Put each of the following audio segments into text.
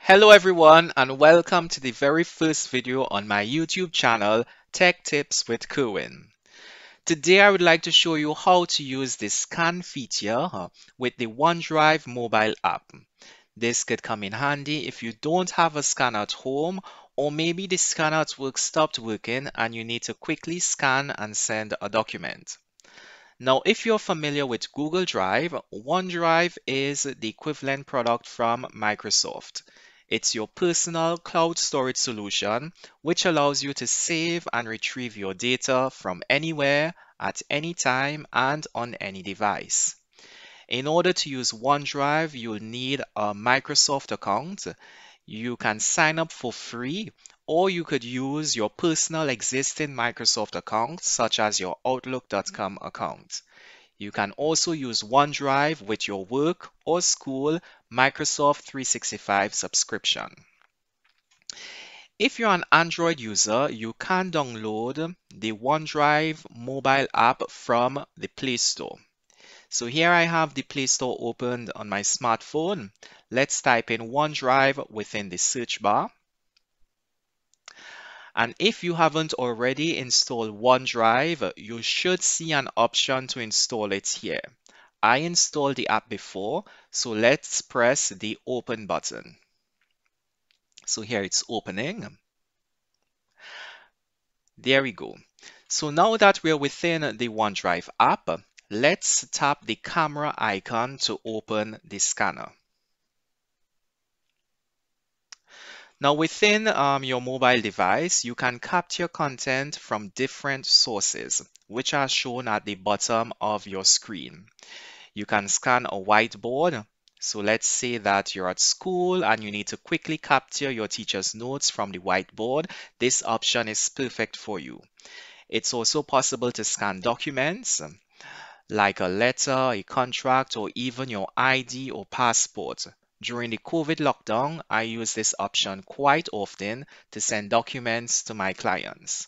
Hello everyone and welcome to the very first video on my YouTube channel Tech Tips with Kerwyn. Today I would like to show you how to use the scan feature with the OneDrive mobile app. This could come in handy if you don't have a scanner at home or maybe the scanner at work stopped working and you need to quickly scan and send a document. Now, if you're familiar with Google Drive, OneDrive is the equivalent product from Microsoft. It's your personal cloud storage solution, which allows you to save and retrieve your data from anywhere, at any time, and on any device. In order to use OneDrive, you'll need a Microsoft account. You can sign up for free, or you could use your personal existing Microsoft account, such as your Outlook.com account. You can also use OneDrive with your work or school Microsoft 365 subscription. If you're an Android user, you can download the OneDrive mobile app from the Play Store. So here I have the Play Store opened on my smartphone. Let's type in OneDrive within the search bar. And if you haven't already installed OneDrive, you should see an option to install it here. I installed the app before, so let's press the open button. So here it's opening. There we go. So now that we're within the OneDrive app, let's tap the camera icon to open the scanner. Now within um, your mobile device, you can capture content from different sources, which are shown at the bottom of your screen. You can scan a whiteboard. So let's say that you're at school and you need to quickly capture your teacher's notes from the whiteboard. This option is perfect for you. It's also possible to scan documents like a letter, a contract, or even your ID or passport. During the COVID lockdown, I use this option quite often to send documents to my clients.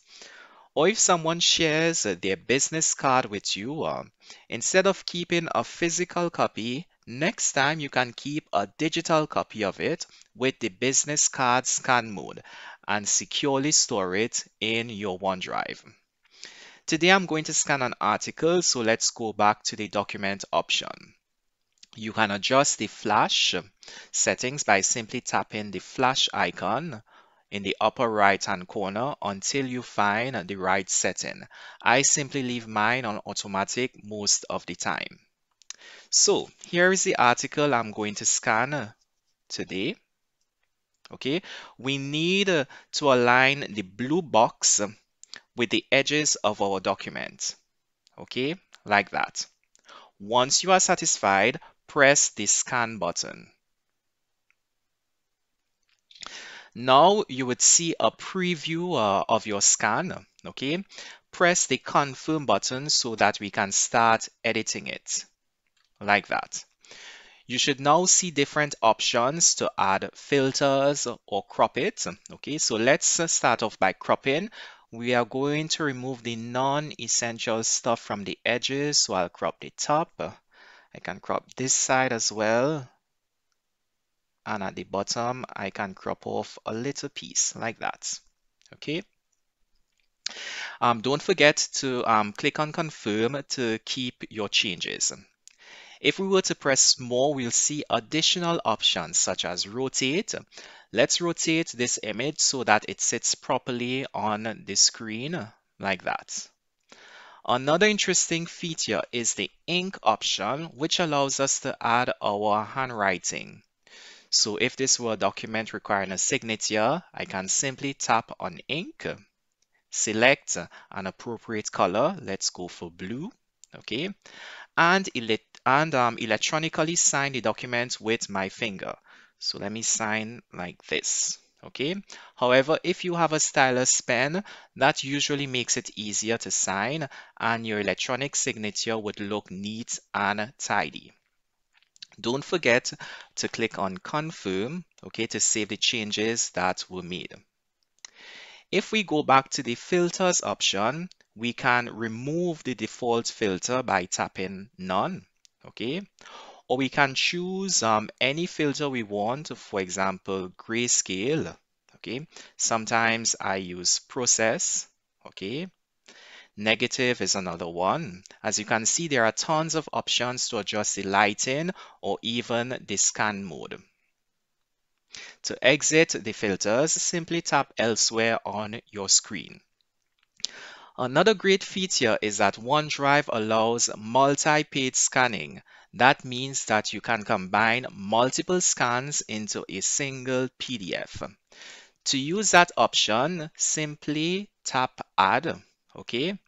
Or if someone shares their business card with you, uh, instead of keeping a physical copy, next time you can keep a digital copy of it with the business card scan mode and securely store it in your OneDrive. Today I'm going to scan an article, so let's go back to the document option. You can adjust the flash settings by simply tapping the flash icon in the upper right hand corner until you find the right setting. I simply leave mine on automatic most of the time. So here is the article I'm going to scan today. Okay, we need to align the blue box with the edges of our document. Okay, like that. Once you are satisfied, press the scan button. Now you would see a preview uh, of your scan, okay? Press the confirm button so that we can start editing it, like that. You should now see different options to add filters or crop it, okay? So let's start off by cropping. We are going to remove the non-essential stuff from the edges, so I'll crop the top. I can crop this side as well. And at the bottom, I can crop off a little piece like that. Okay. Um, don't forget to um, click on confirm to keep your changes. If we were to press more, we'll see additional options such as rotate. Let's rotate this image so that it sits properly on the screen like that. Another interesting feature is the ink option, which allows us to add our handwriting. So if this were a document requiring a signature, I can simply tap on ink, select an appropriate color. Let's go for blue, okay? And, and um, electronically sign the document with my finger. So let me sign like this okay? However if you have a stylus pen that usually makes it easier to sign and your electronic signature would look neat and tidy. Don't forget to click on confirm okay to save the changes that were made. If we go back to the filters option we can remove the default filter by tapping none okay or we can choose um, any filter we want, for example, grayscale, okay? Sometimes I use process, okay? Negative is another one. As you can see, there are tons of options to adjust the lighting or even the scan mode. To exit the filters, simply tap elsewhere on your screen. Another great feature is that OneDrive allows multi-page scanning. That means that you can combine multiple scans into a single PDF. To use that option, simply tap Add, okay?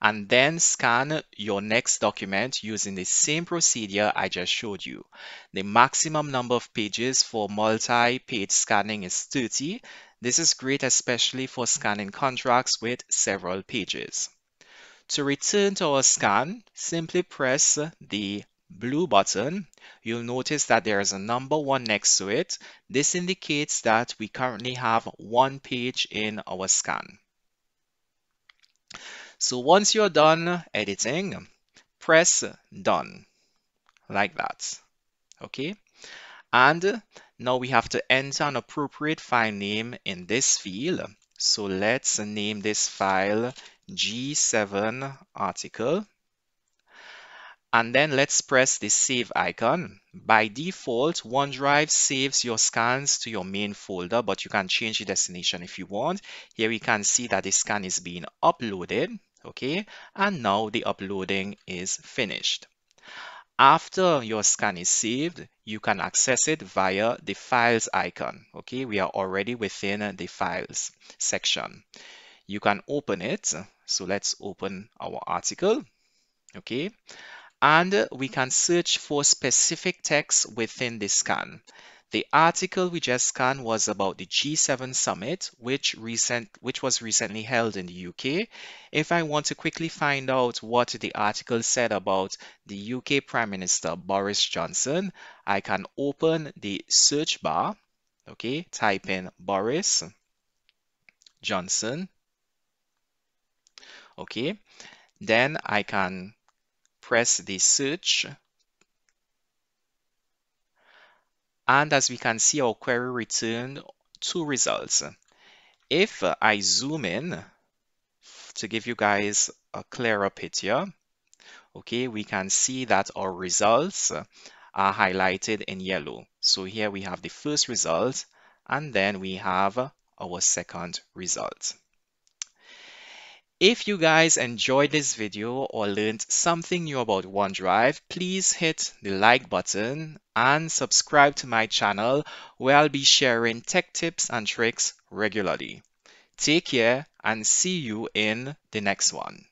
And then scan your next document using the same procedure I just showed you. The maximum number of pages for multi-page scanning is 30. This is great especially for scanning contracts with several pages. To return to our scan, simply press the blue button, you'll notice that there is a number one next to it. This indicates that we currently have one page in our scan. So once you're done editing, press done like that. Okay. And now we have to enter an appropriate file name in this field. So let's name this file G7 article and then let's press the save icon. By default, OneDrive saves your scans to your main folder, but you can change the destination if you want. Here we can see that the scan is being uploaded, okay? And now the uploading is finished. After your scan is saved, you can access it via the files icon, okay? We are already within the files section. You can open it. So let's open our article, okay? And we can search for specific text within the scan. The article we just scanned was about the G7 summit, which recent which was recently held in the UK. If I want to quickly find out what the article said about the UK Prime Minister Boris Johnson, I can open the search bar, okay, type in Boris Johnson, okay, then I can press the search and as we can see our query returned two results. If I zoom in to give you guys a clearer picture, okay, we can see that our results are highlighted in yellow. So here we have the first result and then we have our second result. If you guys enjoyed this video or learned something new about OneDrive, please hit the like button and subscribe to my channel where I'll be sharing tech tips and tricks regularly. Take care and see you in the next one.